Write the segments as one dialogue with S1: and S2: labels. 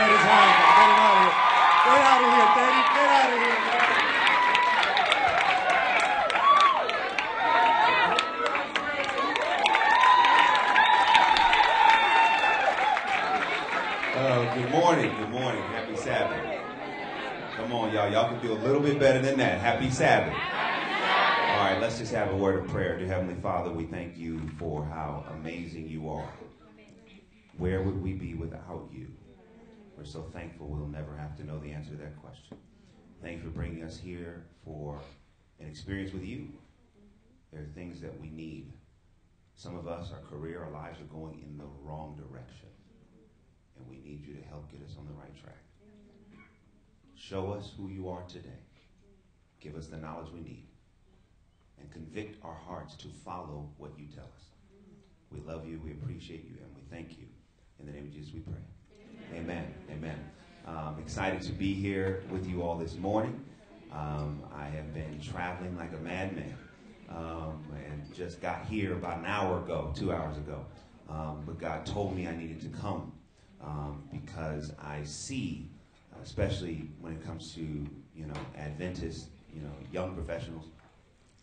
S1: Get him out of here. Get out of here. Get out of here.
S2: Uh, good morning. Good morning. Happy Sabbath. Come on, y'all. Y'all can do a little bit better than that. Happy Sabbath. All right, let's just have a word of prayer. Dear Heavenly Father, we thank you for how amazing you are. Where would we be without you? We're so thankful we'll never have to know the answer to that question. Thank you for bringing us here for an experience with you. There are things that we need. Some of us, our career, our lives are going in the wrong direction. And we need you to help get us on the right track. Show us who you are today. Give us the knowledge we need. And convict our hearts to follow what you tell us. We love you, we appreciate you, and we thank you. In the name of Jesus, we pray. Amen. Amen. Um, excited to be here with you all this morning. Um, I have been traveling like a madman um, and just got here about an hour ago, two hours ago. Um, but God told me I needed to come um, because I see, especially when it comes to you know Adventist, you know young professionals,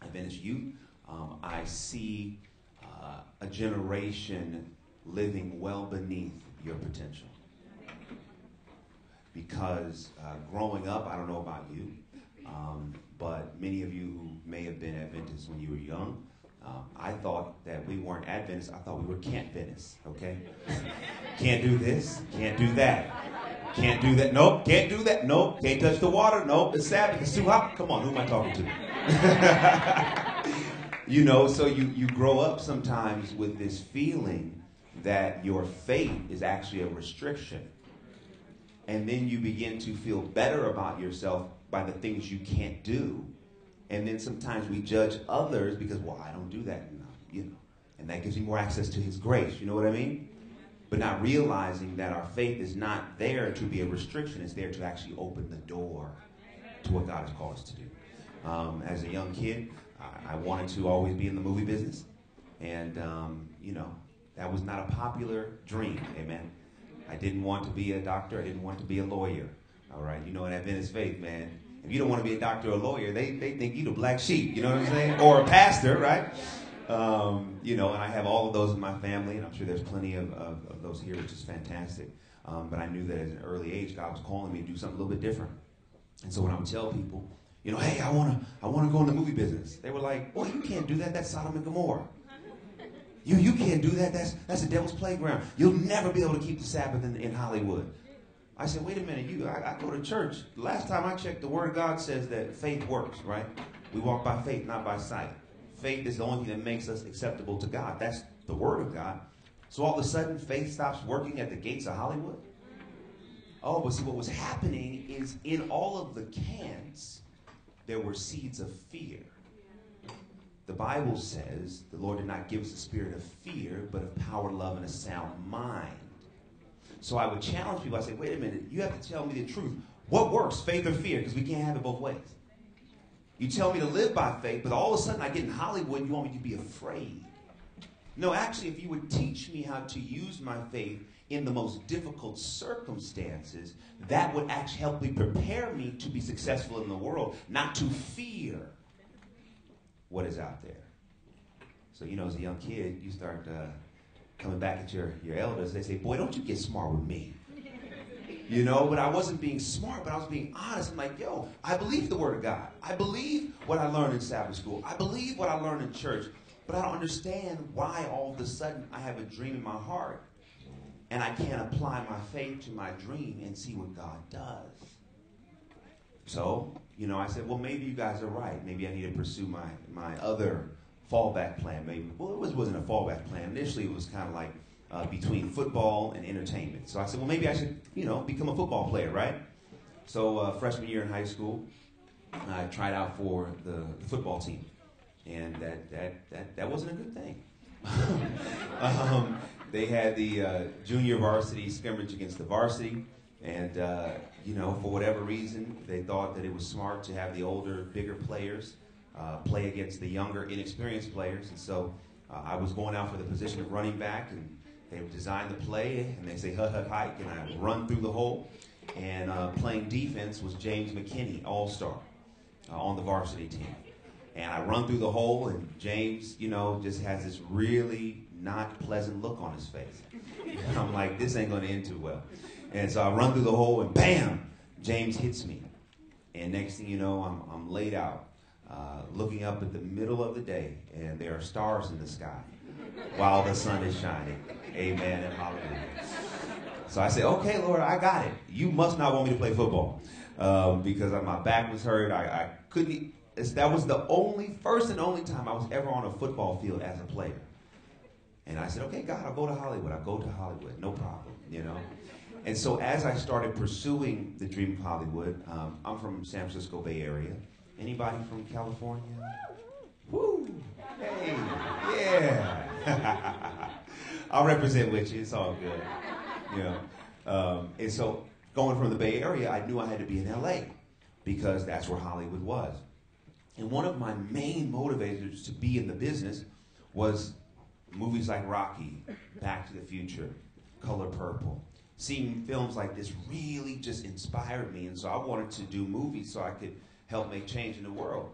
S2: Adventist youth, um, I see uh, a generation living well beneath your potential. Because uh, growing up, I don't know about you, um, but many of you who may have been Adventists when you were young, um, I thought that we weren't Adventists. I thought we were can't Venice, okay? can't do this, can't do that. Can't do that. Nope, can't do that. Nope, can't touch the water. Nope, it's Sabbath. It's too hot. Come on, who am I talking to? you know, so you, you grow up sometimes with this feeling that your faith is actually a restriction. And then you begin to feel better about yourself by the things you can't do. And then sometimes we judge others because, well, I don't do that enough, you know. And that gives you more access to his grace. You know what I mean? But not realizing that our faith is not there to be a restriction, it's there to actually open the door to what God has called us to do. Um, as a young kid, I, I, wanted to always be in the movie business. And, um, you know, that was not a popular dream. Amen. I didn't want to be a doctor. I didn't want to be a lawyer. All right. You know, in Adventist faith, man, if you don't want to be a doctor or a lawyer, they, they think you the black sheep. You know what I'm saying? Or a pastor, right? Um, you know, and I have all of those in my family, and I'm sure there's plenty of, of, of those here, which is fantastic. Um, but I knew that at an early age, God was calling me to do something a little bit different. And so when I would tell people, you know, hey, I want to I wanna go in the movie business, they were like, well, you can't do that. That's Sodom and Gomorrah. You, you can't do that. That's, that's the devil's playground. You'll never be able to keep the Sabbath in, in Hollywood. I said, wait a minute, you, I, I go to church. Last time I checked, the Word of God says that faith works, right? We walk by faith, not by sight. Faith is the only thing that makes us acceptable to God. That's the Word of God. So all of a sudden, faith stops working at the gates of Hollywood? Oh, but see, what was happening is in all of the cans, there were seeds of fear. The Bible says the Lord did not give us a spirit of fear, but of power, love, and a sound mind. So I would challenge people. I say, wait a minute, you have to tell me the truth. What works, faith or fear? Because we can't have it both ways. You tell me to live by faith, but all of a sudden I get in Hollywood and you want me to be afraid. No, actually, if you would teach me how to use my faith in the most difficult circumstances, that would actually help me prepare me to be successful in the world, not to fear what is out there. So, you know, as a young kid, you start uh, coming back at your, your elders. They say, Boy, don't you get smart with me. You know, but I wasn't being smart, but I was being honest. I'm like, yo, I believe the word of God. I believe what I learned in Sabbath school. I believe what I learned in church. But I don't understand why all of a sudden I have a dream in my heart and I can't apply my faith to my dream and see what God does. So, you know, I said, well, maybe you guys are right. Maybe I need to pursue my, my other fallback plan. Maybe, well, it was, wasn't a fallback plan. Initially, it was kind of like uh, between football and entertainment. So I said, well, maybe I should, you know, become a football player, right? So uh, freshman year in high school, I tried out for the, the football team, and that that that, that wasn't a good thing. um, they had the uh, junior varsity scrimmage against the varsity, and uh, you know, for whatever reason, they thought that it was smart to have the older, bigger players uh, play against the younger, inexperienced players, and so uh, I was going out for the position of running back, and they design the play, and they say hut hut hike, and I run through the hole. And uh, playing defense was James McKinney, all star, uh, on the varsity team. And I run through the hole, and James, you know, just has this really not pleasant look on his face. And I'm like, this ain't going to end too well. And so I run through the hole, and bam, James hits me. And next thing you know, I'm, I'm laid out, uh, looking up at the middle of the day, and there are stars in the sky while the sun is shining. Amen and hallelujah. So I said, okay, Lord, I got it. You must not want me to play football um, because my back was hurt. I, I couldn't. That was the only, first and only time I was ever on a football field as a player. And I said, okay, God, I'll go to Hollywood. I'll go to Hollywood. No problem, you know. And so as I started pursuing the dream of Hollywood, um, I'm from San Francisco Bay Area. Anybody from California? Woo! Hey, yeah. I'll represent you. It's all good. You know. Um, and so going from the Bay Area, I knew I had to be in LA because that's where Hollywood was. And one of my main motivators to be in the business was movies like Rocky, Back to the Future, Color Purple. Seeing films like this really just inspired me, and so I wanted to do movies so I could help make change in the world.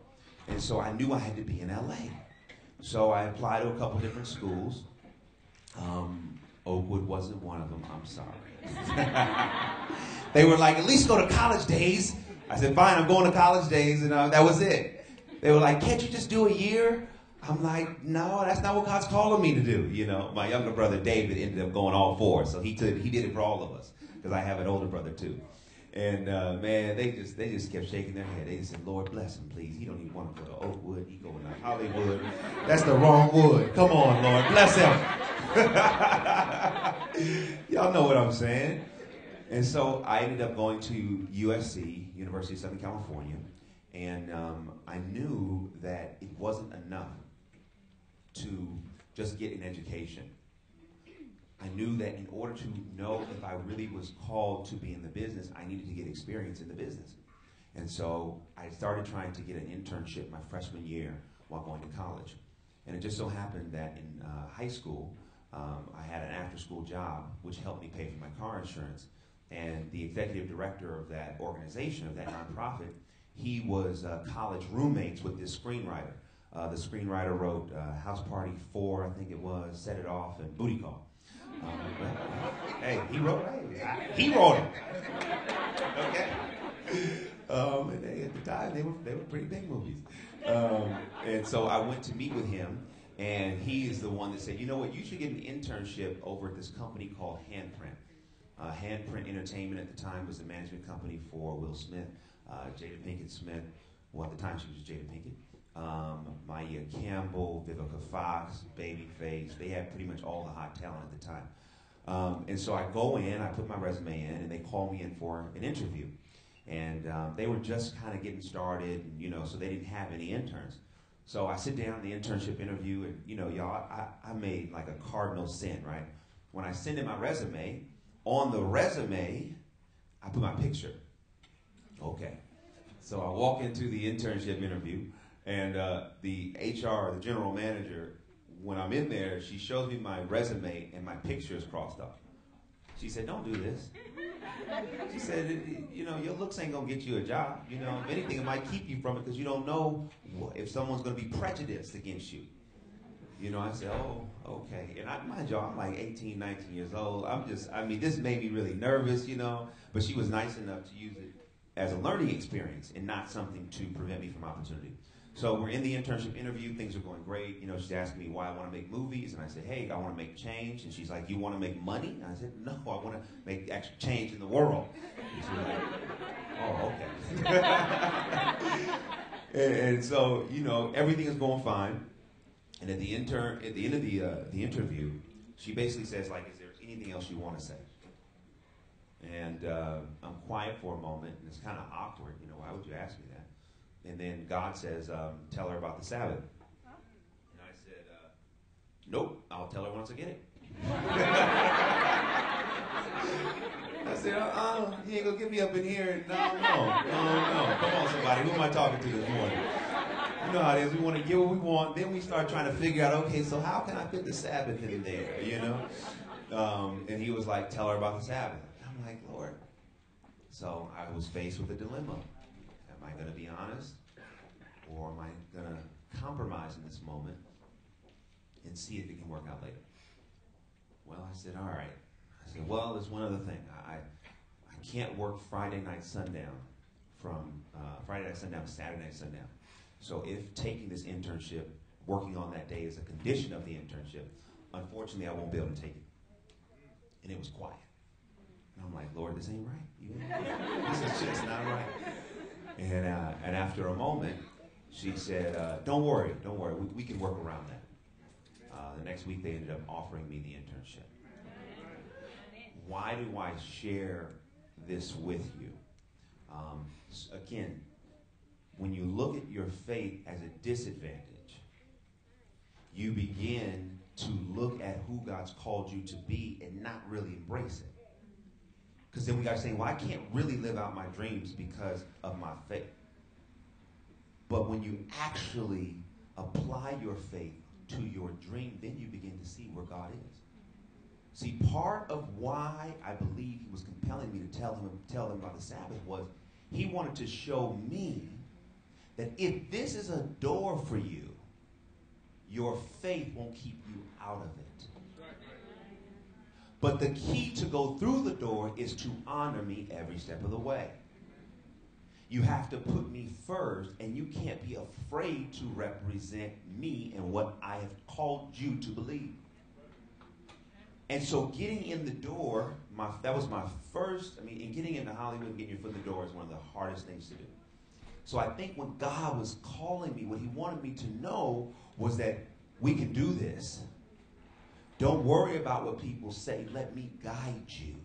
S2: And so I knew I had to be in LA. So I applied to a couple different schools. Um, Oakwood wasn't one of them, I'm sorry. they were like, at least go to college days. I said, fine, I'm going to college days, and uh, that was it. They were like, can't you just do a year? I'm like, no, that's not what God's calling me to do. You know, my younger brother David ended up going all four, so he took he did it for all of us because I have an older brother too. And uh, man, they just they just kept shaking their head. They just said, "Lord bless him, please. He don't even want to go to Oakwood. He going to Hollywood. That's the wrong wood. Come on, Lord, bless him." Y'all know what I'm saying. And so I ended up going to USC, University of Southern California, and um, I knew that it wasn't enough to just get an education. I knew that in order to know if I really was called to be in the business, I needed to get experience in the business. And so I started trying to get an internship my freshman year while going to college. And it just so happened that in uh, high school, um, I had an after school job which helped me pay for my car insurance. And the executive director of that organization, of that nonprofit, he was uh, college roommates with this screenwriter. Uh, the screenwriter wrote uh, House Party 4, I think it was, Set It Off, and Booty Call. Um, hey, he wrote it. He wrote it. Okay. Um, and they, at the time, they were, they were pretty big movies. Um, and so I went to meet with him, and he is the one that said, you know what, you should get an internship over at this company called Handprint. Uh, Handprint Entertainment at the time was the management company for Will Smith, uh, Jada Pinkett Smith. Well, at the time she was Jada Pinkett um, Maia Campbell, Vivica Fox, Babyface. They had pretty much all the hot talent at the time. Um, and so I go in, I put my resume in, and they call me in for an interview. And um, they were just kind of getting started, and, you know, so they didn't have any interns. So I sit down the internship interview, and you know, y'all, I, I made like a cardinal sin, right? When I send in my resume, on the resume, I put my picture. Okay. So I walk into the internship interview, and uh, the HR, the general manager, when I'm in there, she shows me my resume and my picture is crossed off. She said, "Don't do this." She said, "You know, your looks ain't gonna get you a job. You know, if anything, it might keep you from it because you don't know if someone's gonna be prejudiced against you." You know, I said, "Oh, okay." And I, mind you, I'm like 18, 19 years old. I'm just, I mean, this made me really nervous, you know. But she was nice enough to use it as a learning experience and not something to prevent me from opportunity. So we're in the internship interview. Things are going great. You know, she's asking me why I want to make movies, and I said, "Hey, I want to make change." And she's like, "You want to make money?" And I said, "No, I want to make actual change in the world." And she's like, "Oh, okay." and, and, so, you know, everything is going fine. And at the intern, at the end of the uh, the interview, she basically says, "Like, is there anything else you want to say?" And uh, I'm quiet for a moment, and it's kind of awkward. You know, why would you ask me that? And then God says, um, tell her about the Sabbath. And I said, uh, nope, I'll tell her once I get it. I said, uh-uh, you ain't gonna get me up in here. No, no, no, no. Come on, somebody. Who am I talking to this morning? You know how it is. We want to get what we want. Then we start trying to figure out, okay, so how can I fit the Sabbath in there, you know? Um, and he was like, tell her about the Sabbath. I'm like, Lord. So I was faced with a dilemma. Am I going to be honest? Or am I going to compromise in this moment and see if it can work out later? Well, I said, all right. I said, well, there's one other thing. I, I can't work Friday night sundown from uh, Friday night sundown to Saturday night sundown. So if taking this internship, working on that day is a condition of the internship, unfortunately, I won't be able to take it. And it was quiet. And I'm like, Lord, this ain't right. This is just not right. And, uh, and after a moment, she said, uh, don't worry, don't worry. We, we can work around that. Uh, the next week, they ended up offering me the internship. Why do I share this with you? Um, again, when you look at your faith as a disadvantage, you begin to look at who God's called you to be and not really embrace it. Because then we got to say, well, I can't really live out my dreams because of my faith. But when you actually apply your faith to your dream, then you begin to see where God is. See, part of why I believe he was compelling me to tell him tell them about the Sabbath was he wanted to show me that if this is a door for you, your faith won't keep you out of it. But the key to go through the door is to honor me every step of the way. You have to put me first, and you can't be afraid to represent me and what I have called you to believe. And so getting in the door, my, that was my first, I mean, and getting into Hollywood and getting your foot in the door is one of the hardest things to do. So I think when God was calling me, what he wanted me to know was that we can do this. Don't worry about what people say. Let me guide you.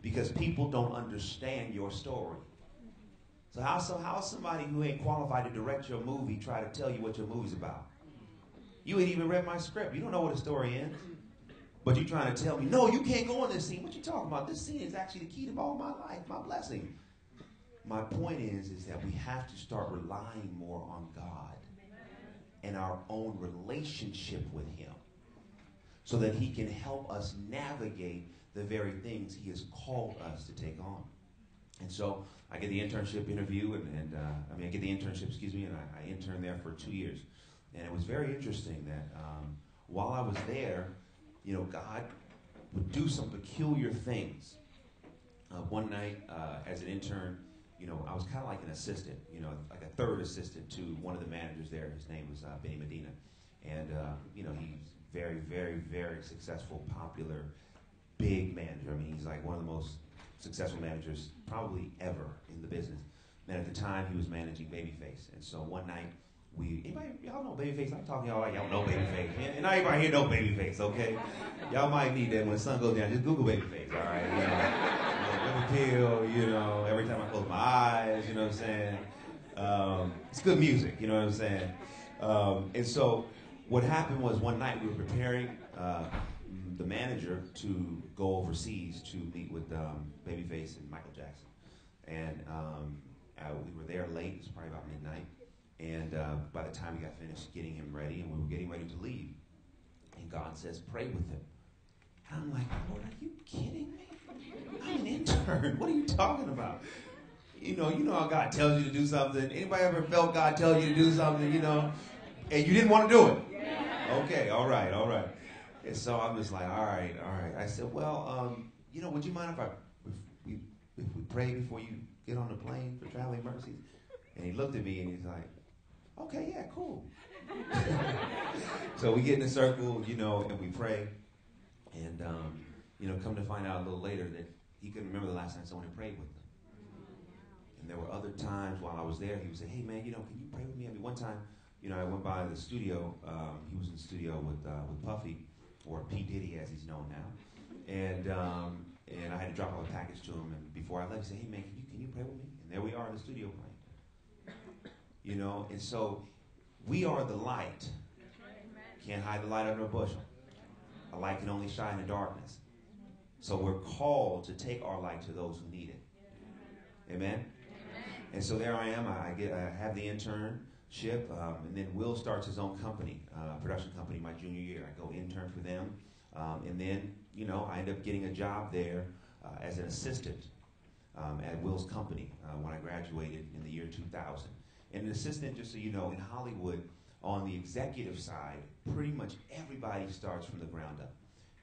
S2: Because people don't understand your story. So how so how somebody who ain't qualified to direct your movie try to tell you what your movie's about? You ain't even read my script. You don't know what the story ends. But you're trying to tell me, no, you can't go in this scene. What you talking about? This scene is actually the key to all my life, my blessing. My point is, is that we have to start relying more on God and our own relationship with Him so that He can help us navigate the very things He has called us to take on. And so I get the internship interview, and, and uh, I mean, I get the internship, excuse me, and I, I interned there for two years. And it was very interesting that um, while I was there, you know, God would do some peculiar things. Uh, one night, uh, as an intern, you know, I was kind of like an assistant, you know, like a third assistant to one of the managers there. His name was uh, Benny Medina. And, uh, you know, he's very, very, very successful, popular, big manager. I mean, he's like one of the most successful managers probably ever in the business. And at the time, he was managing Babyface. And so one night, we anybody y'all know Babyface? I'm talking y'all like y'all know Babyface. And not everybody here know Babyface, okay? Y'all might need that when the sun goes down. Just Google Babyface, all right? You know, pill, you know. Every time I close my eyes, you know what I'm saying. Um, it's good music, you know what I'm saying. Um, and so, what happened was one night we were preparing uh, the manager to go overseas to meet with um, Babyface and Michael Jackson, and um, uh, we were there late. It was probably about midnight and uh, by the time we got finished getting him ready, and we were getting ready to leave, and God says, "Pray with him." And I'm like, Lord, are you kidding me? I'm an intern. What are you talking about? You know, you know how God tells you to do something. Anybody ever felt God tell you to do something? You know, and you didn't want to do it. Okay, all right, all right. And so I'm just like, all right, all right. I said, well, um, you know, would you mind if I if we if we pray before you get on the plane for traveling mercies? And he looked at me and he's like, Okay, yeah, cool. so we get in a circle, you know, and we pray. And, um, you know, come to find out a little later that he couldn't remember the last time someone had prayed with him. And there were other times while I was there, he would say, hey, man, you know, can you pray with me? I mean, one time, you know, I went by the studio. Um, he was in the studio with, uh, with Puffy, or P. Diddy as he's known now. And, um, and I had to drop off a package to him. And before I left, he said, hey, man, can you, can you pray with me? And there we are in the studio playing. you know, and so we are the light. Can't hide the light under a bushel. A light can only shine in darkness. So we're called to take our light to those who need it. Amen. And so there I am. I get I have the internship, um, and then Will starts his own company, uh, production company, my junior year. I go intern for them. Um, and then, you know, I end up getting a job there uh, as an assistant um, at Will's Company uh, when I graduated in the year 2000. And an assistant, just so you know, in Hollywood, on the executive side, pretty much everybody starts from the ground up.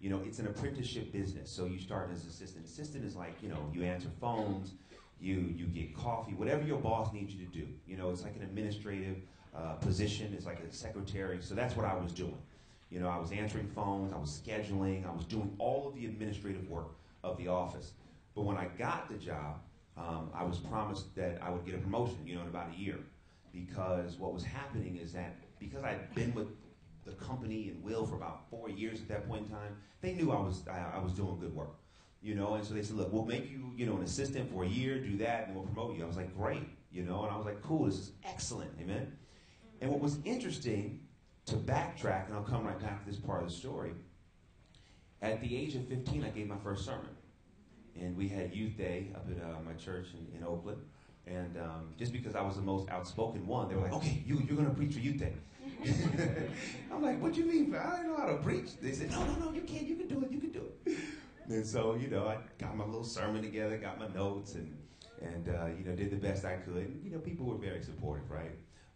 S2: You know, it's an apprenticeship business, so you start as an assistant. Assistant is like, you know, you answer phones, you you get coffee, whatever your boss needs you to do. You know, it's like an administrative uh, position. It's like a secretary. So that's what I was doing. You know, I was answering phones, I was scheduling, I was doing all of the administrative work of the office. But when I got the job, um, I was promised that I would get a promotion, you know, in about a year. Because what was happening is that because I'd been with the company and Will for about four years at that point in time, they knew I was I, I was doing good work. You know, and so they said, look, we'll make you, you know, an assistant for a year, do that, and we'll promote you. I was like, great, you know, and I was like, cool, this is excellent, amen. And what was interesting to backtrack, and I'll come right back to this part of the story. At the age of 15, I gave my first sermon. And we had youth day up at uh, my church in, in Oakland. And um, just because I was the most outspoken one, they were like, okay, you, you're going to preach for youth day. I'm like, what do you mean? I don't know how to preach. They said, no, no, no, you can't. You can do it. You can do it. And so, you know, I got my little sermon together, got my notes, and, and uh, you know, did the best I could. And, you know, people were very supportive, right?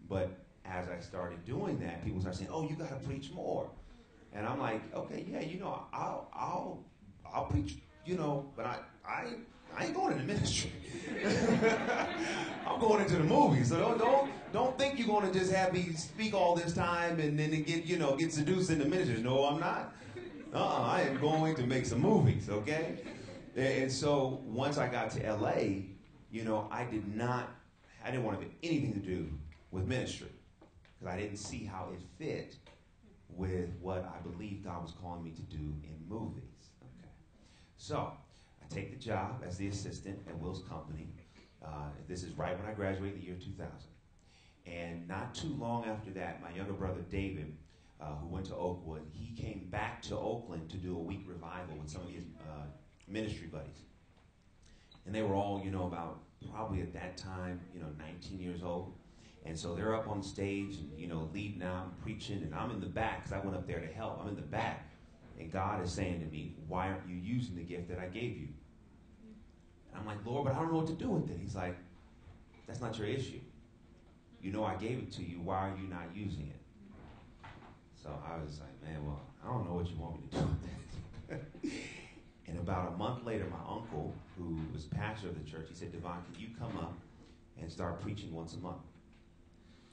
S2: But as I started doing that, people started saying, oh, you got to preach more. And I'm like, okay, yeah, you know, I'll, I'll, I'll preach, you know, but I, I, I ain't going into ministry. I'm going into the movies. So don't, don't, don't think you're going to just have me speak all this time and then get, you know, get seduced into ministry. No, I'm not. Uh-uh, I am going to make some movies, okay? And so once I got to LA, you know, I did not, I didn't want to have anything to do with ministry because I didn't see how it fit with what I believed God was calling me to do in movies. Okay, so I take the job as the assistant at Will's company. Uh, this is right when I graduated, the year 2000. And not too long after that, my younger brother David, uh, who went to Oakwood, he came back to Oakland to do a week revival with some of his uh, ministry buddies. And they were all, you know, about probably at that time, you know, 19 years old. And so they're up on stage, and, you know, leading out and preaching, and I'm in the back because I went up there to help. I'm in the back, and God is saying to me, "Why aren't you using the gift that I gave you?" And I'm like, "Lord, but I don't know what to do with it." He's like, "That's not your issue. You know I gave it to you. Why are you not using it?" So I was like, "Man, well, I don't know what you want me to do with it." and about a month later, my uncle, who was pastor of the church, he said, "Devon, can you come up and start preaching once a month?"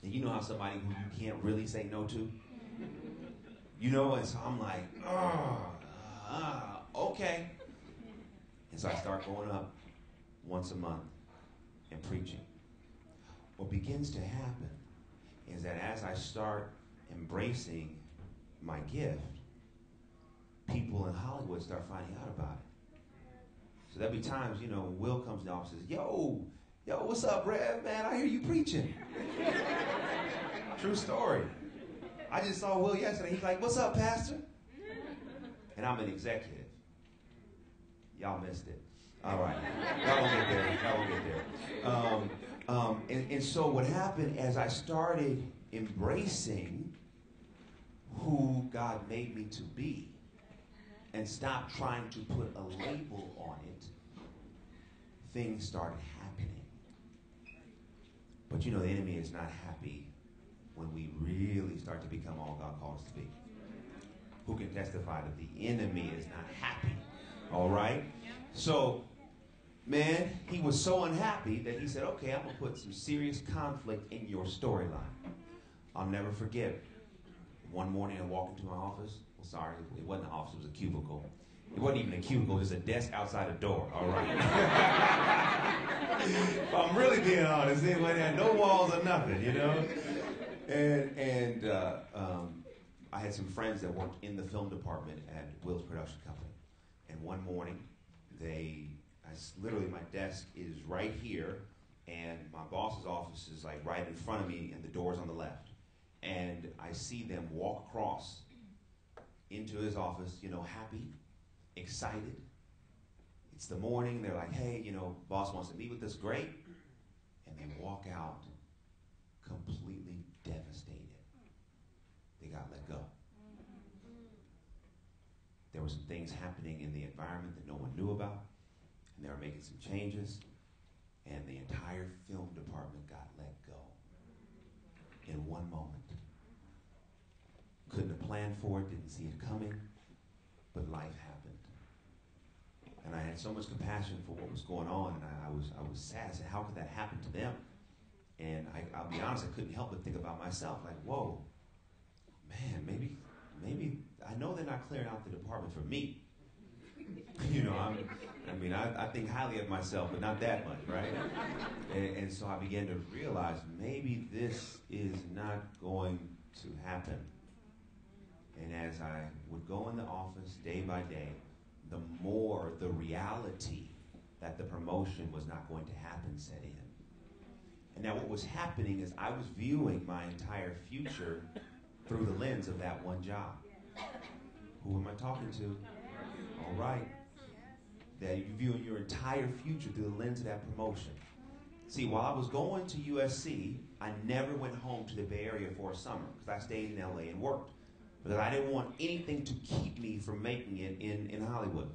S2: And you know how somebody who you can't really say no to? You know, and so I'm like, oh, uh, okay. And so I start going up once a month and preaching. What begins to happen is that as I start embracing my gift, people in Hollywood start finding out about it. So there'll be times, you know, Will comes to the office and says, Yo, Yo, what's up, Rev? Man, I hear you preaching. True story. I just saw Will yesterday. He's like, What's up, Pastor? And I'm an executive. Y'all missed it. All right. Y'all will get there. Y'all will get there. Um, um, and, and so what happened as I started embracing who God made me to be and stopped trying to put a label on it, things started happening. But you know, the enemy is not happy when we really start to become all God calls us to be. Who can testify that the enemy is not happy? All right? So, man, he was so unhappy that he said, okay, I'm going to put some serious conflict in your storyline. I'll never forget. One morning I walked into my office. Well, sorry, it wasn't an office, it was a cubicle. It wasn't even a cubicle, just a desk outside a door, all right? if I'm really being honest, it had no walls or nothing, you know? And, and uh, um, I had some friends that worked in the film department at Will's Production Company. And one morning, they, I, literally, my desk is right here, and my boss's office is like right in front of me, and the door's on the left. And I see them walk across into his office, you know, happy excited. It's the morning. They're like, hey, you know, boss wants to meet with us. Great. And they walk out completely devastated. They got let go. There were some things happening in the environment that no one knew about, and they were making some changes, and the entire film department got let go in one moment. Couldn't have planned for it, didn't see it coming, but life happened. And I had so much compassion for what was going on, and I, I was I was sad. I said, how could that happen to them? And I, I'll be honest, I couldn't help but think about myself, like, whoa, man, maybe, maybe I know they're not clearing out the department for me. you know, I'm, I mean, I, I think highly of myself, but not that much, right? And, and so I began to realize maybe this is not going to happen. And as I would go in the office day by day, the more the reality that the promotion was not going to happen set in. And now what was happening is I was viewing my entire future through the lens of that one job. Who am I talking to? All right. That you're viewing your entire future through the lens of that promotion. See, while I was going to USC, I never went home to the Bay Area for a summer because I stayed in LA and worked. Because I didn't want anything to keep me from making it in, in Hollywood.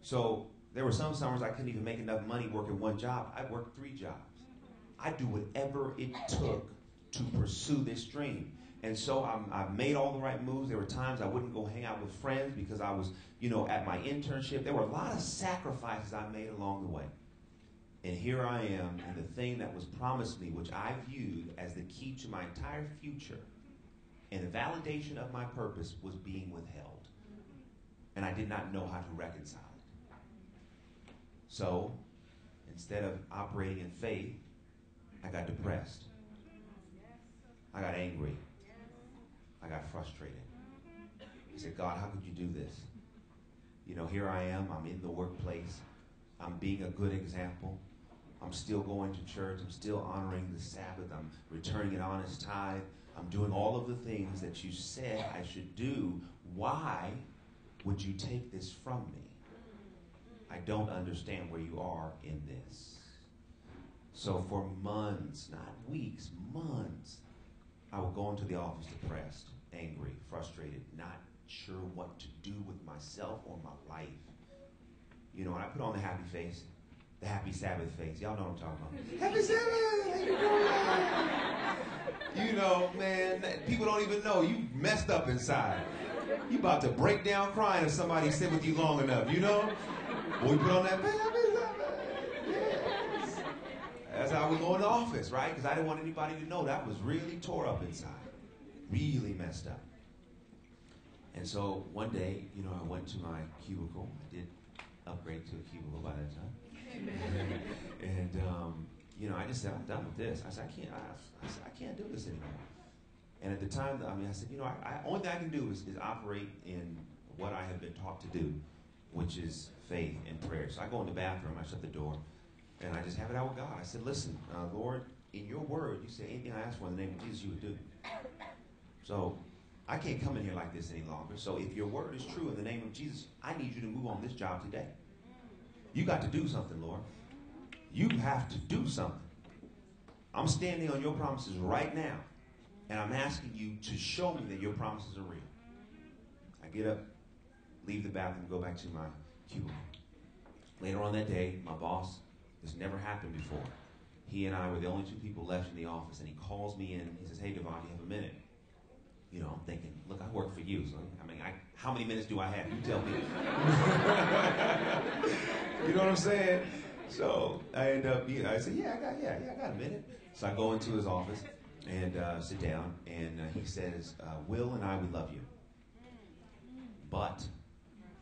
S2: So there were some summers I couldn't even make enough money working one job. I worked three jobs. I do whatever it took to pursue this dream. And so I'm, i made all the right moves. There were times I wouldn't go hang out with friends because I was, you know, at my internship. There were a lot of sacrifices I made along the way. And here I am, and the thing that was promised me, which I viewed as the key to my entire future and the validation of my purpose, was being withheld. And I did not know how to reconcile it. So instead of operating in faith, I got depressed. I got angry. I got frustrated. I said, God, how could you do this? You know, here I am. I'm in the workplace. I'm being a good example. I'm still going to church. I'm still honoring the Sabbath. I'm returning an honest tithe. I'm doing all of the things that you said I should do. Why would you take this from me? I don't understand where you are in this. So for months, not weeks, months, I would go into the office depressed, angry, frustrated, not sure what to do with myself or my life. You know, and I put on the happy face, the happy Sabbath face. Y'all know what I'm talking about. Happy Sabbath! you know, man, people don't even know you messed up inside. You about to break down crying if somebody sit with you long enough, you know? When we put on that that's how we go in the office, right? Because I didn't want anybody to know that was really tore up inside, really messed up. And so one day, you know, I went to my cubicle. I did upgrade to a cubicle by that time. and, um, you know, I just said, I'm done with this. I said, I can't, I, I, said, I can't do this anymore. And at the time, I mean, I said, you know, I, I only thing I can do is, is operate in what I have been taught to do, which is faith and prayer. So I go in the bathroom, I shut the door, and I just have it out with God. I said, listen, uh, Lord, in your word, you say anything I ask for in the name of Jesus, you would do. So I can't come in here like this any longer. So if your word is true in the name of Jesus, I need you to move on this job today. You got to do something, Lord. You have to do something. I'm standing on your promises right now, and I'm asking you to show me that your promises are real. I get up, leave the bathroom, go back to my cubicle. Later on that day, my boss this never happened before. He and I were the only two people left in the office, and he calls me in. He says, "Hey, Devon, you have a minute?" You know, I'm thinking, "Look, I work for you, so I mean, I, how many minutes do I have? You tell me." you know what I'm saying? So I end up, you know, I said, "Yeah, I got, yeah, yeah, I got a minute." So I go into his office and uh, sit down, and uh, he says, uh, "Will and I, we love you, but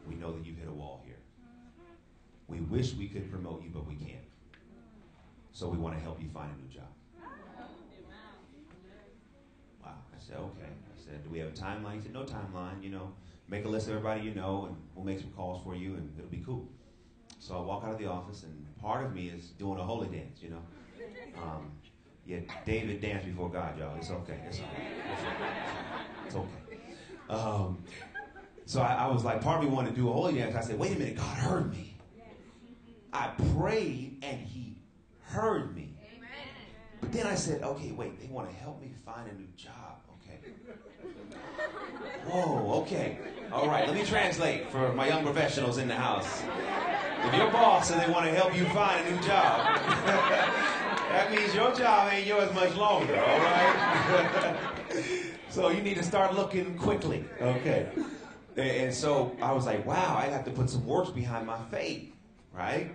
S2: we know that you've hit a wall here. We wish we could promote you, but we can't." So we want to help you find a new job. Wow. I said, okay. Said, do we have a timeline? He said, no timeline. You know, make a list of everybody you know, and we'll make some calls for you, and it'll be cool. So I walk out of the office, and part of me is doing a holy dance, you know. Um, yeah, David danced before God, y'all. It's okay. It's okay. It's okay. Um, so I, I, was like, part of me wanted to do a holy dance. I said, wait a minute, God heard me. I prayed, and He heard me. But then I said, okay, wait, they want to help me find a new job. Whoa, okay. All right, let me translate for my young professionals in the house. If your boss says they want to help you find a new job, that means your job ain't yours much longer, all right? so you need to start looking quickly, okay? And, and so I was like, wow, I have to put some works behind my faith, right?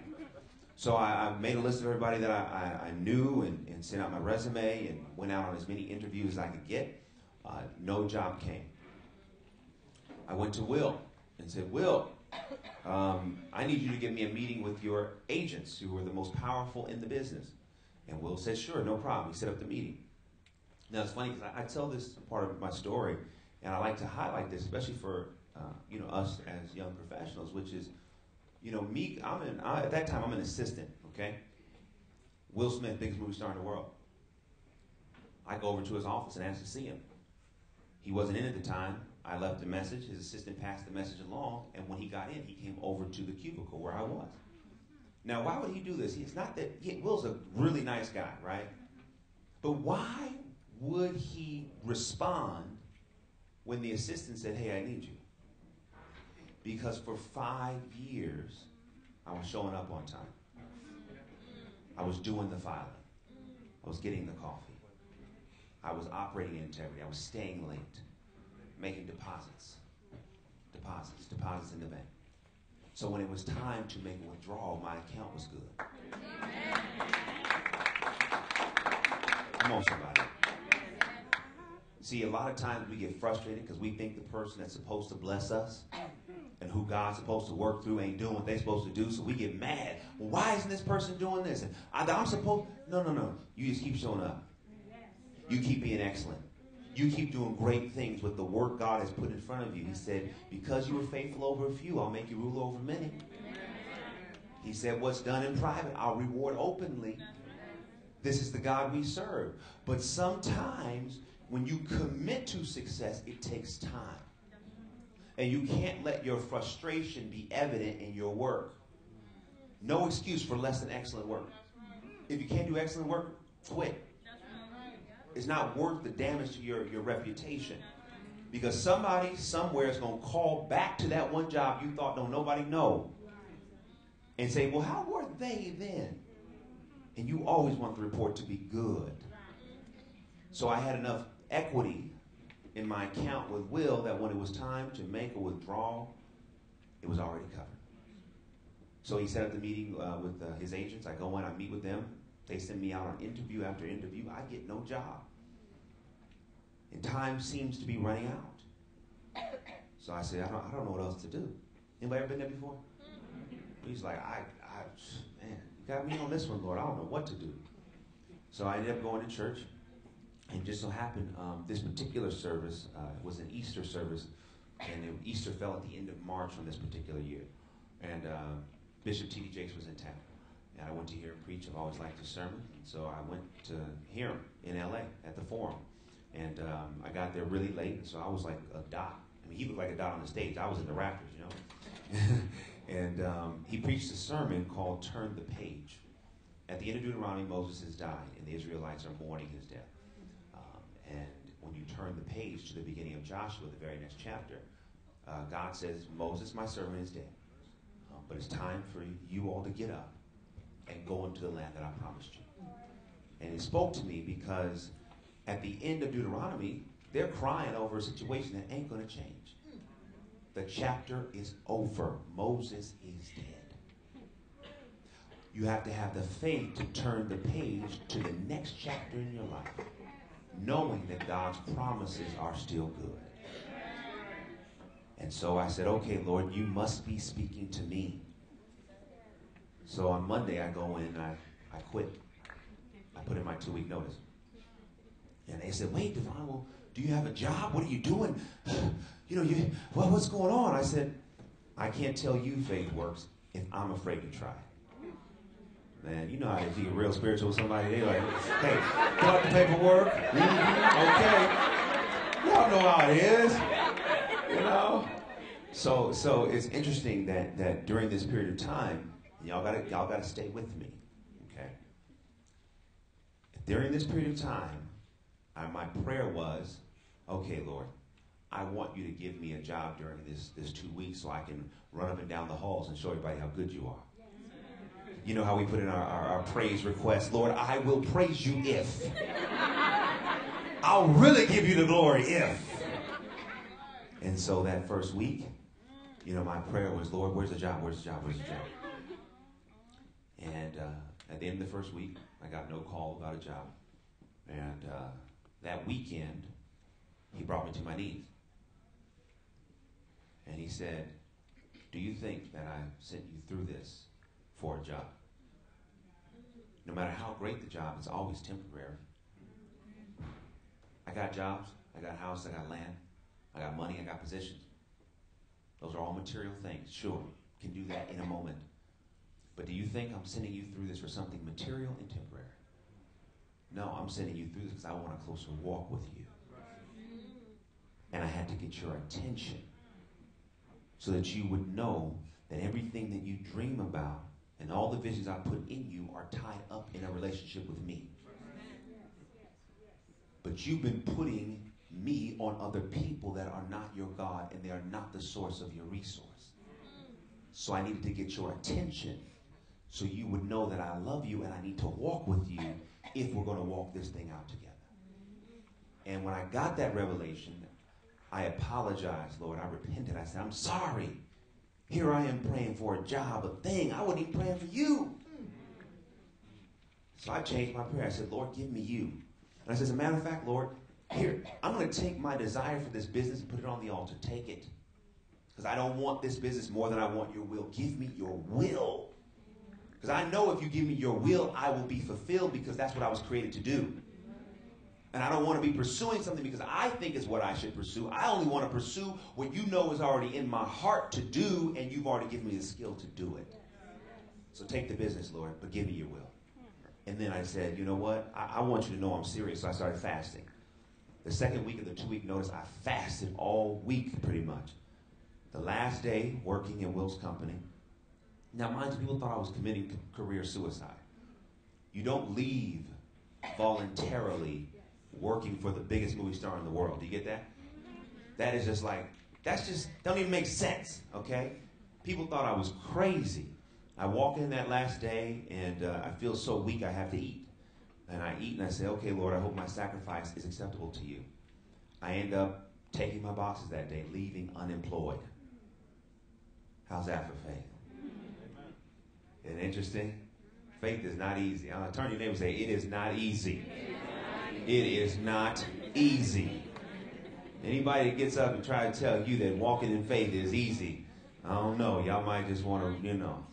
S2: So I, I, made a list of everybody that I, I, I knew and, and, sent out my resume and went out on as many interviews as I could get. Uh, no job came. I went to Will and said, Will, um, I need you to give me a meeting with your agents who are the most powerful in the business. And Will said, sure, no problem. He set up the meeting. Now it's funny because I, I, tell this part of my story, and I like to highlight this, especially for uh, you know us as young professionals, which is you know, me, I'm in, I, at that time, I'm an assistant, okay? Will Smith, biggest movie star in the world. I go over to his office and ask to see him. He wasn't in at the time. I left a message. His assistant passed the message along, and when he got in, he came over to the cubicle where I was. Now, why would he do this? It's not that he, Will's a really nice guy, right? But why would he respond when the assistant said, "Hey, I need you"? Because for five years, I was showing up on time. I was doing the filing. I was getting the coffee. I was operating in integrity. I was staying late, making deposits, deposits, deposits in the bank. So when it was time to make a withdrawal, my account was good. Come on, somebody. See, a lot of times we get frustrated because we think the person that's supposed to bless us and who God's supposed to work through ain't doing what they're supposed to do. So we get mad. Well, why isn't this person doing this? And I, am supposed. No, no, no. You just keep showing up. You keep being excellent. You keep doing great things with the work God has put in front of you. He said, because you were faithful over a few, I'll make you rule over many. He said, what's done in private, I'll reward openly. This is the God we serve. But sometimes when you commit to success, it takes time. And you can't let your frustration be evident in your work. No excuse for less than excellent work. If you can't do excellent work, quit. It's not worth the damage to your, your reputation. Because somebody somewhere is going to call back to that one job you thought don't nobody know. And say, well, how were they then? And you always want the report to be good. So I had enough equity in my account with Will that when it was time to make a withdrawal, it was already covered. So he set up the meeting uh, with uh, his agents. I go in, I meet with them. They send me out on interview after interview. I get no job. And time seems to be running out. So I said, I don't, I don't know what else to do. Anybody ever been there before? He's like, I, I, man, you got me on this one, Lord. I don't know what to do. So I ended up going to church. And just so happened, um, this particular service uh, was an Easter service, and it, Easter fell at the end of March on this particular year. And uh, Bishop T.D. Jakes was in town. And I went to hear him preach. I've always liked his sermon. So I went to hear him in L.A. at the Forum. And um, I got there really late, so I was like a dot. I mean, he looked like a dot on the stage. I was in the rafters, you know. and um, he preached a sermon called Turn the Page. At the end of Deuteronomy, Moses has died, and the Israelites are mourning his death. And when you turn the page to the beginning of Joshua, the very next chapter, uh, God says, Moses, my servant, is dead. Um, but it's time for you all to get up and go into the land that I promised you. And he spoke to me because at the end of Deuteronomy, they're crying over a situation that ain't going to change. The chapter is over. Moses is dead. You have to have the faith to turn the page to the next chapter in your life knowing that God's promises are still good. And so I said, okay, Lord, you must be speaking to me. So on Monday, I go in and I, I quit. I put in my two week notice. And they said, wait, Devon, well, do you have a job? What are you doing? You know, you, well, what's going on? I said, I can't tell you faith works if I'm afraid to try. Man, you know how if you get real spiritual with somebody, they like, hey, fill out the paperwork. Mm-hmm, okay. Y'all know how it is. You know? So so it's interesting that that during this period of time, y'all gotta y'all gotta stay with me. Okay? during this period of time, I, my prayer was, okay, Lord, I want you to give me a job during this, this two weeks so I can run up and down the halls and show everybody how good you are. You know how we put in our, our, our praise request, Lord, I will praise you if. I'll really give you the glory if. And so that first week, you know, my prayer was, Lord, where's the job? Where's the job? Where's the job? And uh, at the end of the first week, I got no call about a job. And uh, that weekend, he brought me to my knees. And he said, Do you think that I sent you through this for a job? No matter how great the job, it's always temporary. I got jobs, I got houses, I got land, I got money, I got positions. Those are all material things. Sure, can do that in a moment. But do you think I'm sending you through this for something material and temporary? No, I'm sending you through this because I want a closer walk with you. And I had to get your attention so that you would know that everything that you dream about and all the visions I put in you are tied up in a relationship with me. But you've been putting me on other people that are not your God and they are not the source of your resource. So I needed to get your attention so you would know that I love you and I need to walk with you if we're going to walk this thing out together. And when I got that revelation, I apologized, Lord. I repented. I said, I'm sorry. Here I am praying for a job, a thing. I wasn't even praying for you. So I changed my prayer. I said, Lord, give me you. And I said, as a matter of fact, Lord, here, I'm going to take my desire for this business and put it on the altar. Take it. Because I don't want this business more than I want your will. Give me your will. Because I know if you give me your will, I will be fulfilled because that's what I was created to do. And I don't want to be pursuing something because I think is what I should pursue. I only want to pursue what you know is already in my heart to do, and you've already given me the skill to do it. So take the business, Lord, but give me your will. And then I said, you know what? I, I want you to know I'm serious. So I started fasting. The second week of the two week notice, I fasted all week pretty much. The last day, working in Will's company. Now, mind you, people thought I was committing career suicide. You don't leave voluntarily working for the biggest movie star in the world. Do you get that? That is just like, that's just, don't even make sense, okay? People thought I was crazy. I walk in that last day and uh, I feel so weak I have to eat. And I eat and I say, okay, Lord, I hope my sacrifice is acceptable to you. I end up taking my boxes that day, leaving unemployed. How's that for faith? Isn't interesting? Faith is not easy. I'll turn your neighbor and say, it is not easy. It is not easy. Anybody that gets up and try to tell you that walking in faith is easy, I don't know. Y'all might just want to, you know,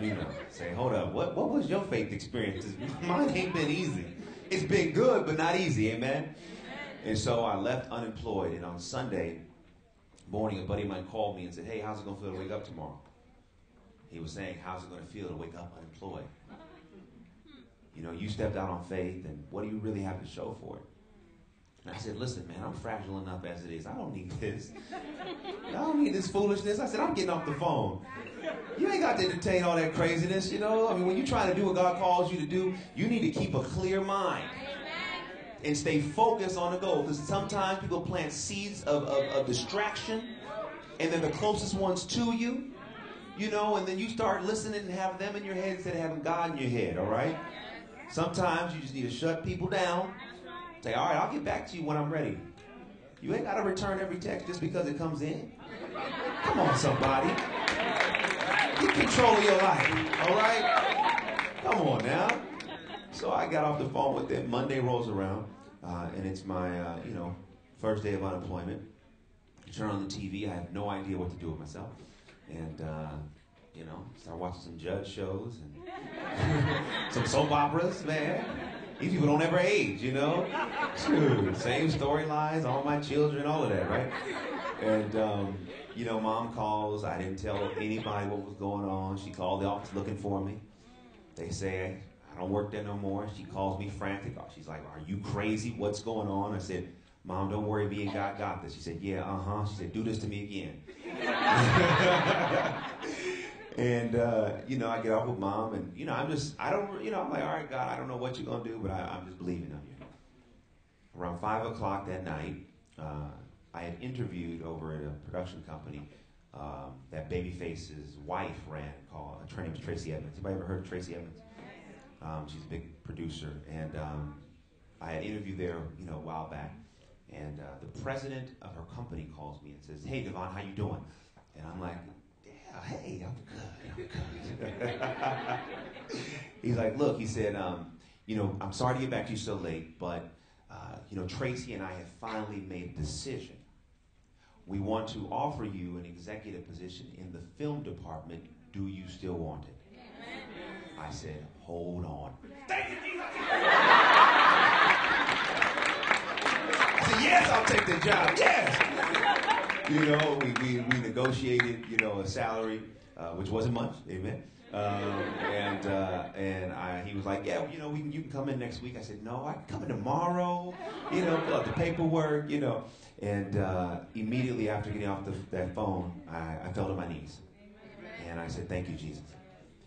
S2: you know, say, hold up, what, what was your faith experience? Mine ain't been easy. It's been good, but not easy, amen? And so I left unemployed, and on Sunday morning, a buddy of mine called me and said, hey, how's it going to feel to wake up tomorrow? He was saying, how's it going to feel to wake up unemployed? You know, you stepped out on faith, and what do you really have to show for it? And I said, listen, man, I'm fragile enough as it is. I don't need this. I don't need this foolishness. I said, I'm getting off the phone. You ain't got to entertain all that craziness, you know? I mean, when you're trying to do what God calls you to do, you need to keep a clear mind and stay focused on the goal. Because sometimes people plant seeds of, of, of distraction, and they're the closest ones to you, you know, and then you start listening and have them in your head instead of having God in your head, all right? Sometimes you just need to shut people down. Say, all right, I'll get back to you when I'm ready. You ain't got to return every text just because it comes in. Come on, somebody. Get control your life, all right? Come on now. So I got off the phone with them. Monday rolls around, uh, and it's my, uh, you know, first day of unemployment. I turn on the TV. I have no idea what to do with myself. And, uh, you know, start watching some judge shows and some soap operas, man. These people don't ever age, you know? Shoot, same storylines, all my children, all of that, right? And, um, you know, mom calls. I didn't tell anybody what was going on. She called the office looking for me. They say, I don't work there no more. She calls me frantic. She's like, Are you crazy? What's going on? I said, Mom, don't worry, me and God got this. She said, Yeah, uh huh. She said, Do this to me again. and uh, you know, I get off with mom, and you know, I'm just, I don't, you know, I'm like, all right, God, I don't know what you're gonna do, but I, I'm just believing on you. Around five o'clock that night, uh, I had interviewed over at a production company um, that Babyface's wife ran, called her name was Tracy Edmonds. Anybody ever heard of Tracy Edmonds? Um, she's a big producer, and um, I had interviewed there, you know, a while back. And uh, the president of her company calls me and says, "Hey, Devon, how you doing?" And I'm like, "Yeah, hey, I'm good, I'm good." He's like, "Look," he said, um, "You know, I'm sorry to get back to you so late, but uh, you know, Tracy and I have finally made a decision. We want to offer you an executive position in the film department. Do you still want it?" I said, "Hold on." Thank you, Jesus. Yes, I'll take the job. Yes. You know, we, we, we negotiated, you know, a salary, uh, which wasn't much. Amen. Um, and uh, and I, he was like, yeah, you know, we you can come in next week. I said, no, I can come in tomorrow. You know, fill out the paperwork. You know, and uh, immediately after getting off the, that phone, I, I fell to my knees, and I said, thank you, Jesus.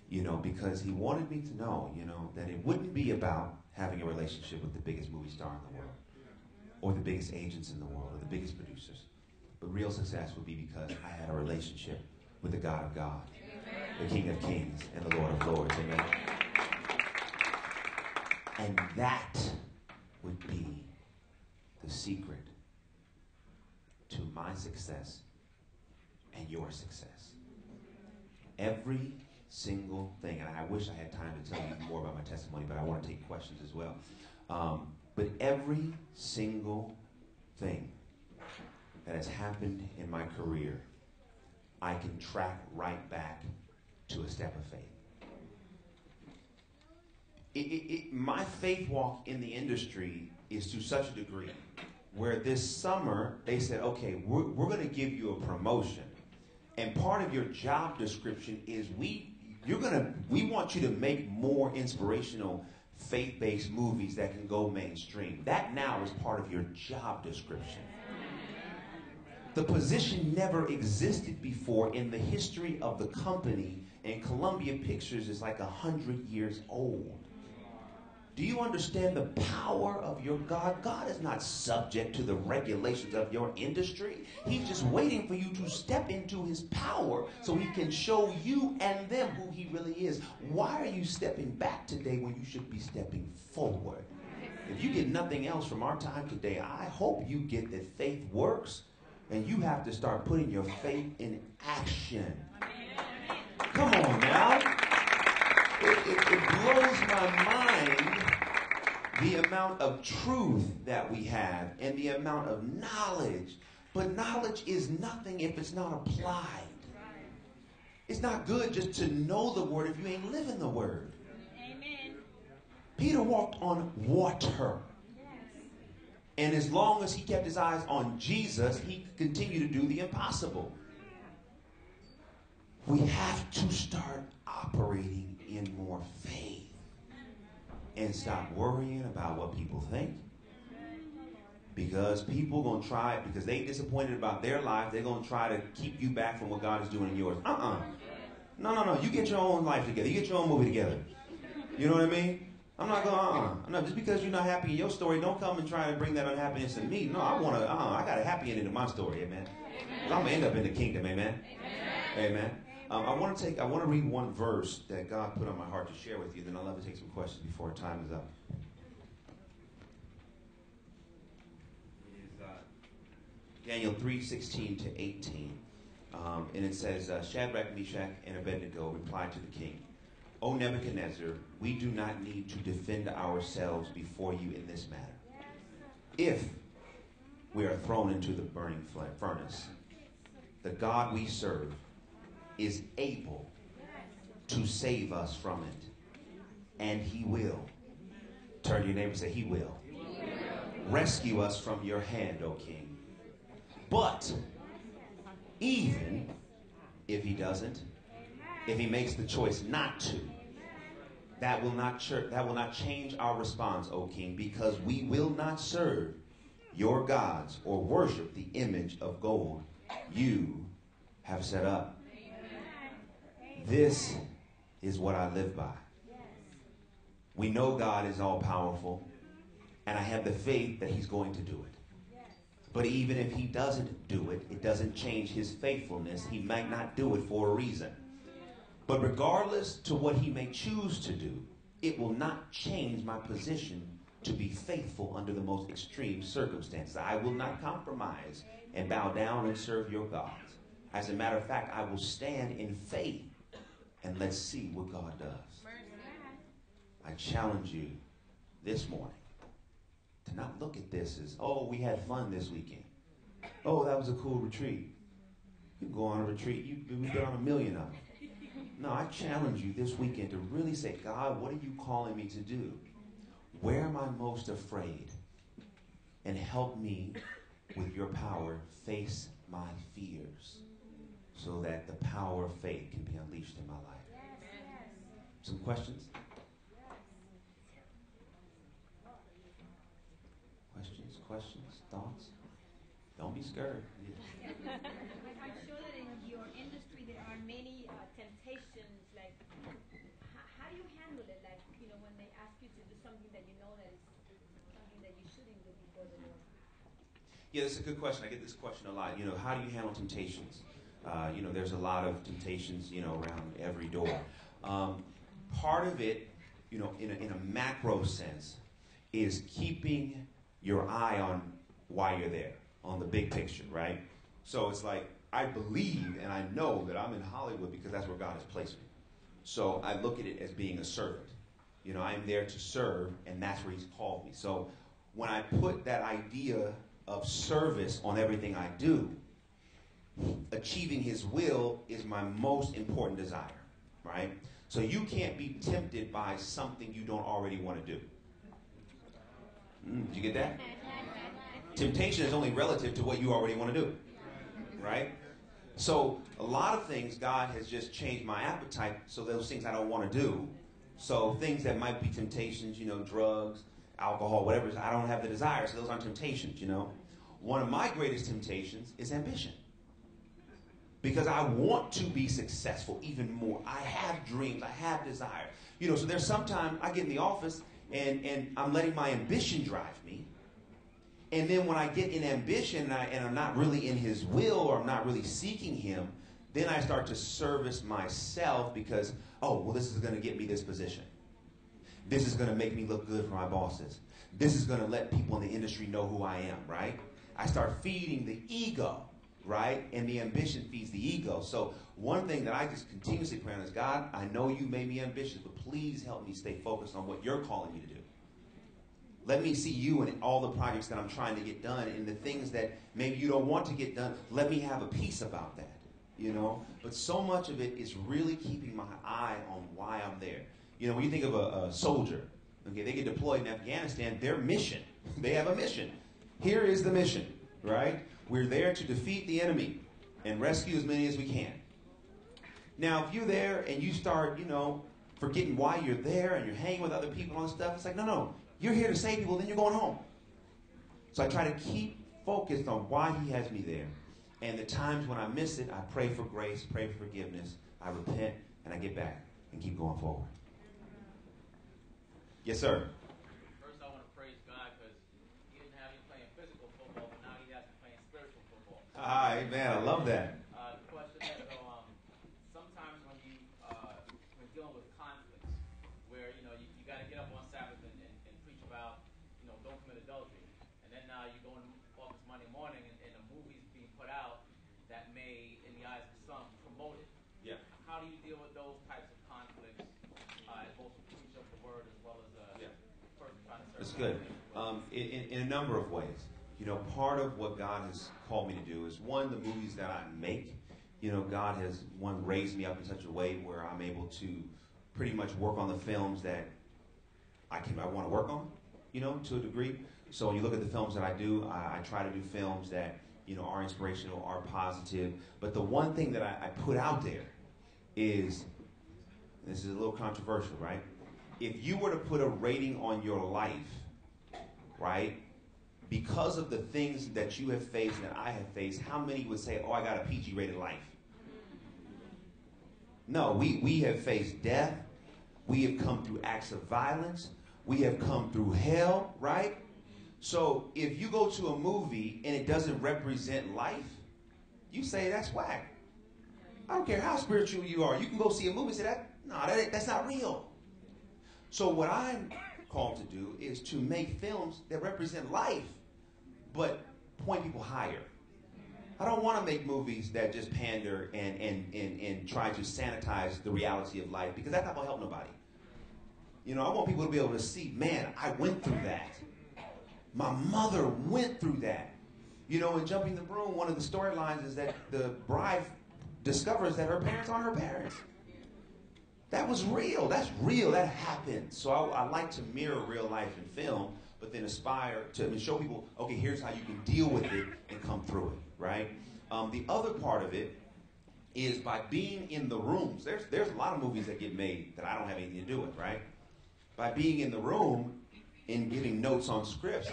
S2: You know, because he wanted me to know, you know, that it wouldn't be about having a relationship with the biggest movie star in the world or the biggest agents in the world or the biggest producers. But real success would be because I had a relationship with the God of God, the King of Kings, and the Lord of Lords. Amen. And that would be the secret to my success and your success. Every single thing, and I wish I had time to tell you more about my testimony, but I want to take questions as well. Um, but every single thing that has happened in my career, I can track right back to a step of faith. It, it, it, my faith walk in the industry is to such a degree where this summer they said, okay, we're, we're going to give you a promotion. And part of your job description is we, you're going to, we want you to make more inspirational faith based movies that can go mainstream. That now is part of your job description. The position never existed before in the history of the company, and Columbia Pictures is like a hundred years old. Do you understand the power of your God? God is not subject to the regulations of your industry. He's just waiting for you to step into his power so he can show you and them who he really is. Why are you stepping back today when you should be stepping forward? If you get nothing else from our time today, I hope you get that faith works and you have to start putting your faith in action. Come on now. It, it, it blows my mind the amount of truth that we have and the amount of knowledge. But knowledge is nothing if it's not applied. It's not good just to know the word if you ain't living the word. Amen. Peter walked on water. And as long as he kept his eyes on Jesus, he could continue to do the impossible. We have to start operating in more faith and stop worrying about what people think. Because people gonna try because they disappointed about their life, they're gonna try to keep you back from what God is doing in yours. Uh-uh. No, no, no. You get your own life together. You get your own movie together. You know what I mean? I'm not gonna uh-uh. No, just because you're not happy in your story, don't come and try to bring that unhappiness in me. No, I want to, uh-uh. I got a happy ending to my story, amen. I'm going to end up in the kingdom, amen. Amen. amen. Um, I want to take, I want to read one verse that God put on my heart to share with you. Then I'll love to take some questions before our time is up. Uh, Daniel 3, 16 to 18. Um, and it says, uh, Shadrach, Meshach, and Abednego replied to the king, O Nebuchadnezzar, we do not need to defend ourselves before you in this matter. If we are thrown into the burning furnace, the God we serve is able to save us from it. And he will. Turn your neighbor and say, He will. Rescue us from your hand, O king. But even if he doesn't, if he makes the choice not to, that will not ch- that will not change our response, O king, because we will not serve your gods or worship the image of gold you have set up. This is what I live by. We know God is all powerful, and I have the faith that He's going to do it. But even if He doesn't do it, it doesn't change His faithfulness. He might not do it for a reason. But regardless to what He may choose to do, it will not change my position to be faithful under the most extreme circumstances. I will not compromise and bow down and serve your gods. As a matter of fact, I will stand in faith and let's see what God does. I challenge you this morning to not look at this as, oh, we had fun this weekend. Oh, that was a cool retreat. You go on a retreat, you, we've been on a million of them. No, I challenge you this weekend to really say, God, what are you calling me to do? Where am I most afraid? And help me with your power face my fears so that the power of faith can be unleashed in my life. Some questions? Questions, questions, thoughts? Don't be scared.
S3: I'm sure that in your industry there are many uh, temptations. Like, how, how do you handle it? Like, you know, when they ask you to do something that you know that is something that you shouldn't do before the Lord.
S2: Yeah, that's a good question. I get this question a lot. You know, how do you handle temptations? Uh, you know, there's a lot of temptations, you know, around every door. Um, part of it, you know, in a, in a macro sense, is keeping your eye on why you're there, on the big picture, right? So it's like, I believe and I know that I'm in Hollywood because that's where God has placed me. So I look at it as being a servant. You know, I'm there to serve, and that's where He's called me. So when I put that idea of service on everything I do, achieving His will is my most important desire, right? So you can't be tempted by something you don't already want to do. Mm, did you get that? Temptation is only relative to what you already want to do, right? So a lot of things God has just changed my appetite. So those things I don't want to do. So things that might be temptations, you know, drugs, alcohol, whatever. I don't have the desire, so those aren't temptations. You know, one of my greatest temptations is ambition. Because I want to be successful even more. I have dreams. I have desire. You know, so there's sometimes I get in the office and, and I'm letting my ambition drive me. And then when I get in ambition and, I, and I'm not really in his will or I'm not really seeking him, then I start to service myself because, oh, well, this is going to get me this position. This is going to make me look good for my bosses. This is going to let people in the industry know who I am, right? I start feeding the ego, right? And the ambition feeds the ego. So one thing that I just continuously pray on is, God, I know you made me ambitious, but please help me stay focused on what you're calling me to do. Let me see you in all the projects that I'm trying to get done and the things that maybe you don't want to get done. Let me have a peace about that, you know? But so much of it is really keeping my eye on why I'm there. You know, when you think of a, a soldier, okay, they get deployed in Afghanistan, their mission, they have a mission. Here is the mission, right? We're there to defeat the enemy and rescue as many as we can. Now, if you're there and you start, you know, forgetting why you're there and you're hanging with other people and stuff, it's like, no, no, you're here to save people, then you're going home. So I try to keep focused on why He has me there. And the times when I miss it, I pray for grace, pray for forgiveness, I repent, and I get back and keep going forward. Yes, sir.
S4: First, I want to praise God because He didn't have you playing physical football, but now He has you playing spiritual football.
S2: Ah, man, I love that.
S4: Uh, the question is, though, um, sometimes when you uh, when dealing with conflicts, where you know you, you got to get up on Sabbath and, and, and preach about you know don't commit adultery, and then now you go in office Monday morning and, and a movie's being put out that may, in the eyes of some, promote it.
S2: Yeah.
S4: How do you deal with those types of conflicts, uh, both to preach of the word as well as a
S2: Yeah.
S4: person trying to serve?
S2: That's good. Um, in, in a number of ways. You know, part of what God has called me to do is one, the movies that I make. You know, God has one raised me up in such a way where I'm able to pretty much work on the films that I can I want to work on. You know, to a degree. So when you look at the films that I do, I, I try to do films that you know are inspirational, are positive. But the one thing that I, I put out there is this is a little controversial, right? If you were to put a rating on your life, right, because of the things that you have faced and that I have faced, how many would say, oh, I got a PG rated life? No, we, we have faced death. We have come through acts of violence. We have come through hell, right? So if you go to a movie and it doesn't represent life, you say that's whack. I don't care how spiritual you are. You can go see a movie and say that no, that, that's not real. So what I'm called to do is to make films that represent life, but point people higher. I don't want to make movies that just pander and, and, and, and try to sanitize the reality of life because that's not going to help nobody. You know, I want people to be able to see, man, I went through that. My mother went through that. You know, in Jumping the Broom, one of the storylines is that the bride discovers that her parents aren't her parents. That was real. That's real. That happened. So I, I like to mirror real life in film, but then aspire to show people, okay, here's how you can deal with it and come through it, right? Um, the other part of it is by being in the rooms. There's, there's a lot of movies that get made that I don't have anything to do with, right? By being in the room and giving notes on scripts,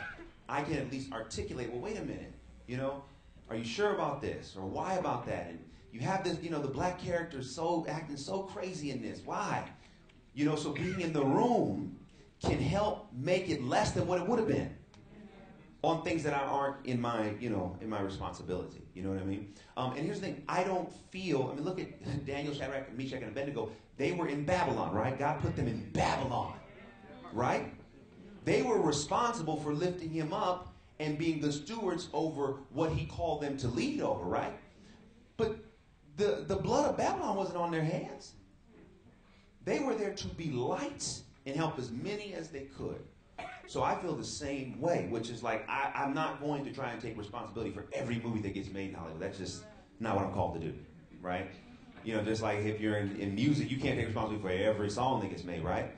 S2: I can at least articulate, well, wait a minute, you know, are you sure about this? Or why about that? And you have this, you know, the black character so acting so crazy in this. Why? You know, so being in the room can help make it less than what it would have been on things that aren't in my, you know, in my responsibility. You know what I mean? Um, and here's the thing: I don't feel. I mean, look at Daniel, Shadrach, Meshach, and Abednego. They were in Babylon, right? God put them in Babylon, right? They were responsible for lifting him up and being the stewards over what he called them to lead over, right? But the, the blood of Babylon wasn't on their hands. They were there to be lights and help as many as they could. So I feel the same way, which is like I, I'm not going to try and take responsibility for every movie that gets made in Hollywood. That's just not what I'm called to do, right? You know, just like if you're in, in music, you can't take responsibility for every song that gets made, right?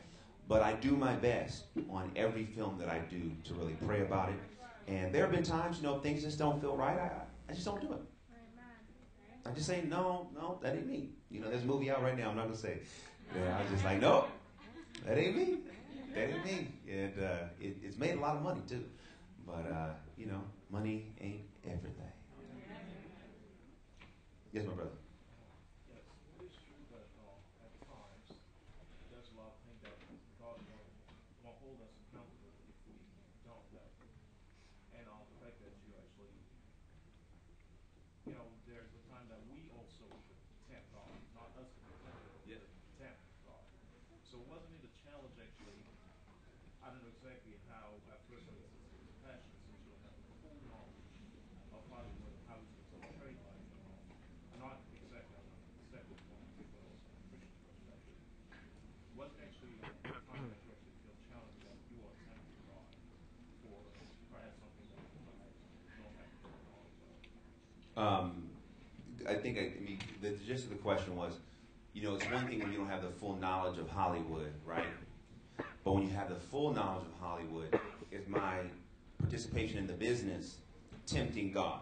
S2: But I do my best on every film that I do to really pray about it. And there have been times, you know, things just don't feel right. I, I just don't do it. I just say, no, no, that ain't me. You know, there's a movie out right now. I'm not gonna say. Yeah, I was just like, nope, that ain't me. That ain't me. And uh, it, it's made a lot of money too. But uh, you know, money ain't everything. Yes, my brother. I think I, I mean the gist of the question was, you know, it's one thing when you don't have the full knowledge of Hollywood, right? But when you have the full knowledge of Hollywood, is my participation in the business tempting God?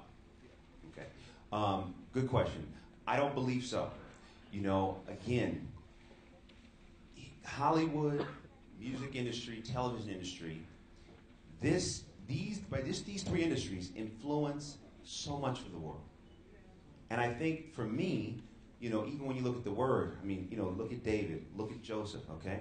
S2: Okay. Um, good question. I don't believe so. You know, again, Hollywood, music industry, television industry, this these by this these three industries influence so much for the world. And I think for me, you know, even when you look at the word, I mean, you know, look at David, look at Joseph, okay?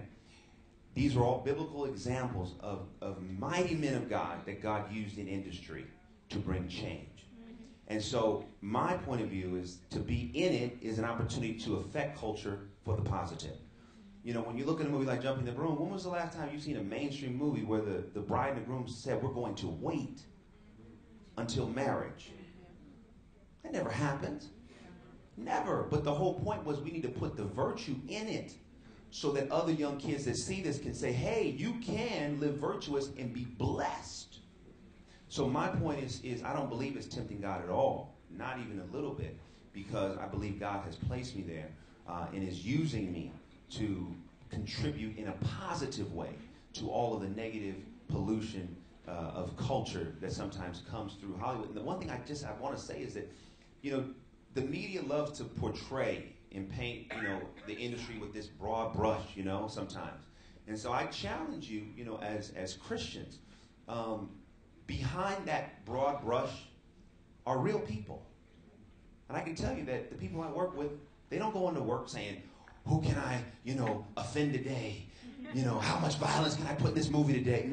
S2: These are all biblical examples of, of mighty men of God that God used in industry to bring change. Mm-hmm. And so my point of view is to be in it is an opportunity to affect culture for the positive. You know, when you look at a movie like Jumping the Broom, when was the last time you've seen a mainstream movie where the, the bride and the groom said, we're going to wait until marriage? That never happened. Never. But the whole point was we need to put the virtue in it so that other young kids that see this can say, hey, you can live virtuous and be blessed. So my point is, is I don't believe it's tempting God at all, not even a little bit, because I believe God has placed me there uh, and is using me to contribute in a positive way to all of the negative pollution uh, of culture that sometimes comes through Hollywood. And the one thing I just I want to say is that you know, the media loves to portray and paint, you know, the industry with this broad brush, you know, sometimes. And so I challenge you, you know, as, as Christians, um, behind that broad brush are real people. And I can tell you that the people I work with, they don't go into work saying, who can I, you know, offend today? You know, how much violence can I put in this movie today?